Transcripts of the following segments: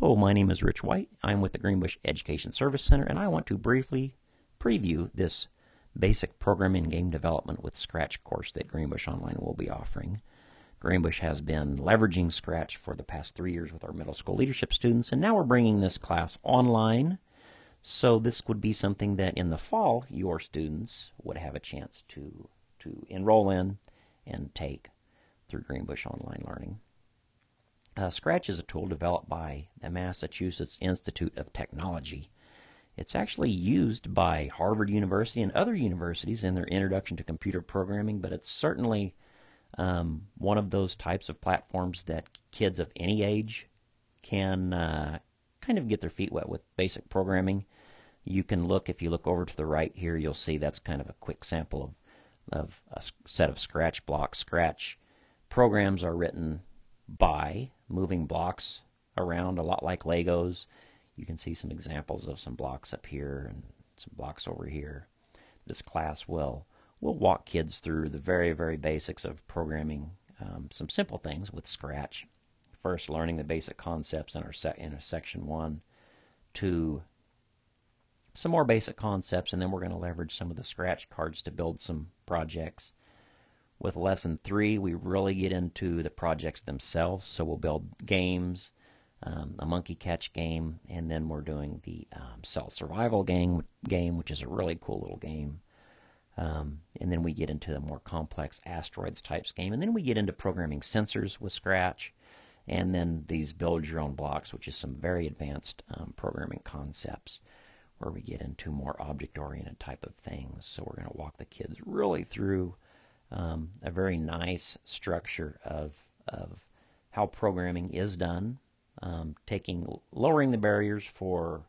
Hello, my name is Rich White. I'm with the Greenbush Education Service Center, and I want to briefly preview this basic programming game development with Scratch course that Greenbush Online will be offering. Greenbush has been leveraging Scratch for the past three years with our middle school leadership students, and now we're bringing this class online. So this would be something that in the fall your students would have a chance to to enroll in and take through Greenbush Online Learning. Uh, Scratch is a tool developed by the Massachusetts Institute of Technology. It's actually used by Harvard University and other universities in their introduction to computer programming, but it's certainly um, one of those types of platforms that kids of any age can uh, kind of get their feet wet with basic programming. You can look, if you look over to the right here, you'll see that's kind of a quick sample of, of a set of Scratch blocks. Scratch programs are written by moving blocks around a lot like Legos. You can see some examples of some blocks up here and some blocks over here. This class will will walk kids through the very very basics of programming, um, some simple things with Scratch. First, learning the basic concepts in our set in our section one, two. some more basic concepts, and then we're going to leverage some of the Scratch cards to build some projects. With lesson three, we really get into the projects themselves. So we'll build games, um, a monkey catch game, and then we're doing the um, cell survival game, game, which is a really cool little game. Um, and then we get into the more complex asteroids types game, and then we get into programming sensors with Scratch, and then these build your own blocks, which is some very advanced um, programming concepts where we get into more object oriented type of things. So we're going to walk the kids really through um, a very nice structure of of how programming is done, um, taking lowering the barriers for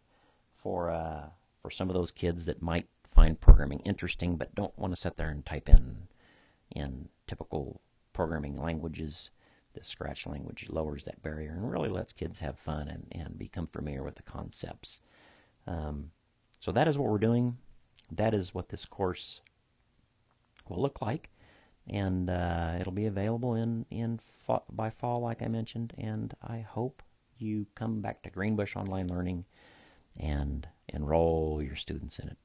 for uh, for some of those kids that might find programming interesting but don't want to sit there and type in in typical programming languages. The Scratch language lowers that barrier and really lets kids have fun and, and become familiar with the concepts. Um, so that is what we're doing. That is what this course will look like and uh, it'll be available in in by fall, like I mentioned. And I hope you come back to Greenbush Online Learning and enroll your students in it.